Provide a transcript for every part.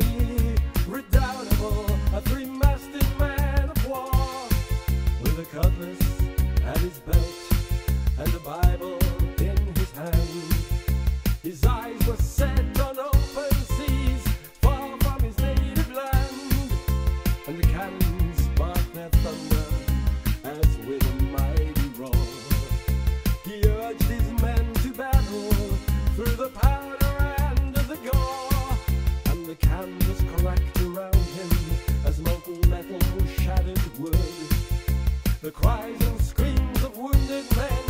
me. cries and screams of wounded men.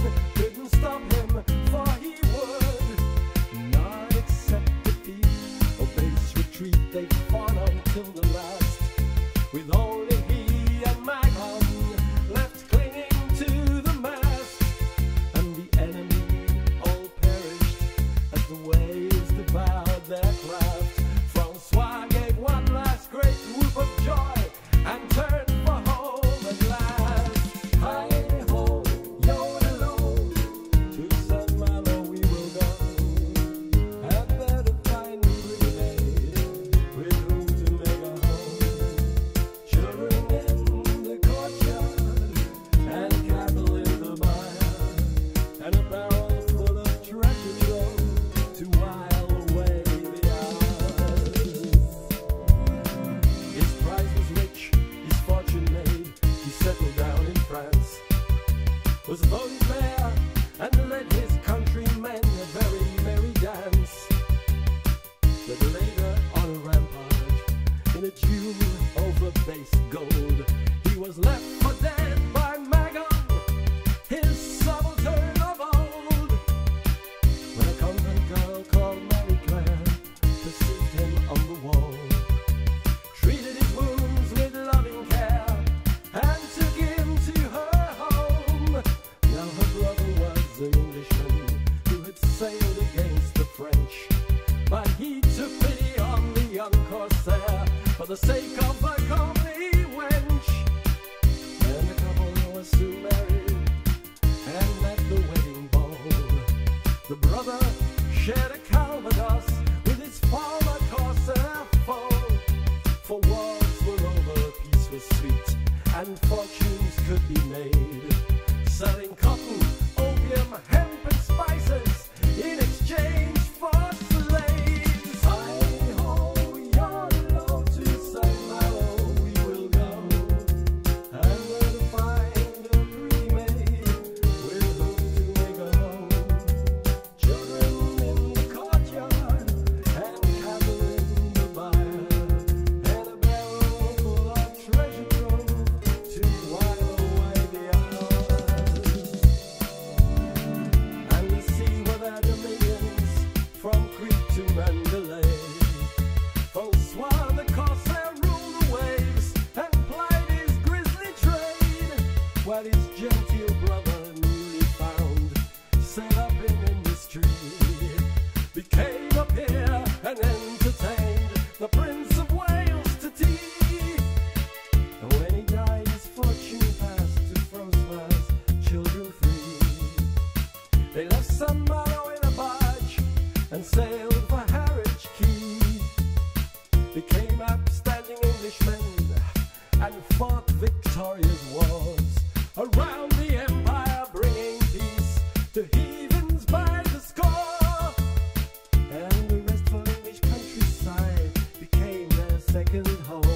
was voted mayor and led his countrymen a very merry dance. But later on a rampart, in a tune over base gold, he was left the sake of a comely wench. Then the couple was soon married, and at the wedding ball, the brother shared a calvados with his former corsair foe. For wars were over, peace was sweet, and fortune. to Mandalay. Francois ruled the waves and plied his grisly trade, while his brother, newly found, up in industry, became a peer and entertained the Prince of Wales to tea. And when he died, his fortune passed to children free. They left some in a barge and sailed. victorious wars around the empire, bringing peace to heathens by the score. And the restful English countryside became their second home.